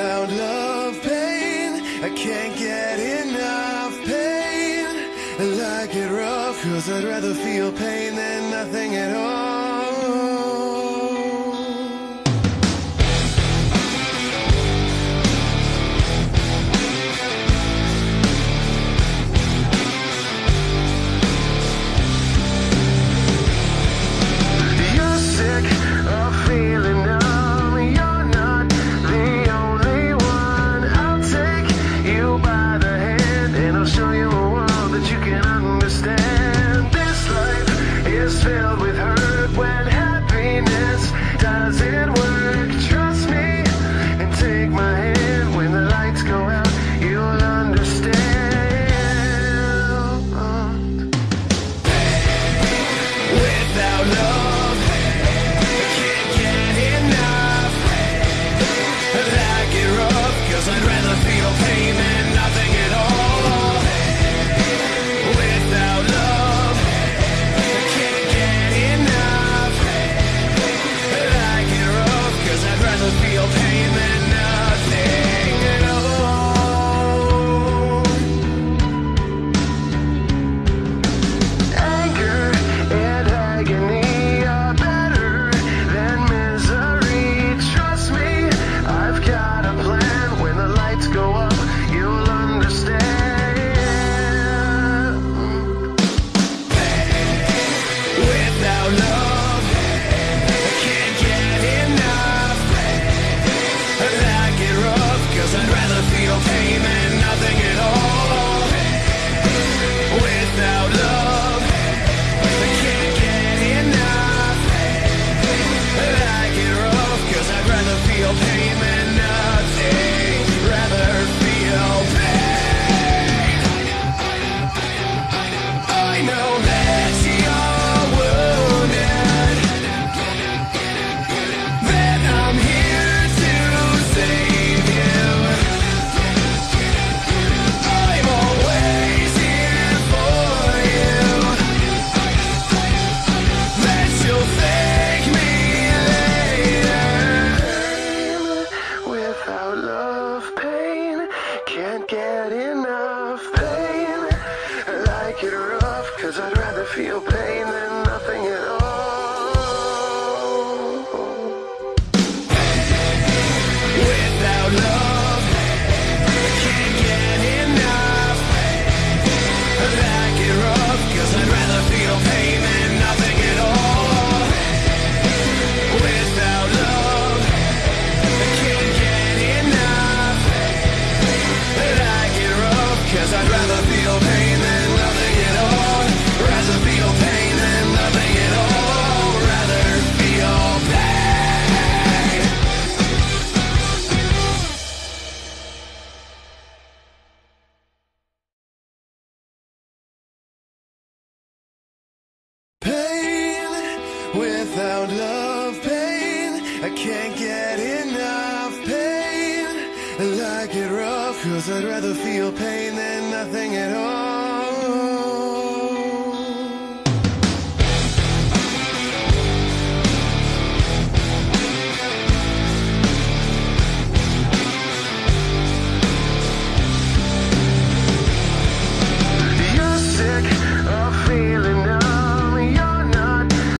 cloud of pain. I can't get enough pain. I like it rough, cause I'd rather feel pain than nothing at all. you by the hand and I'll show you a world that you can understand. This life is filled with hurt when happiness doesn't can't get enough. Cause I'd rather feel pain than nothing at all. Rather feel pain than nothing at all. Rather feel pain. Pain without love, pain. I can't get enough pain like it runs. Cause I'd rather feel pain than nothing at all.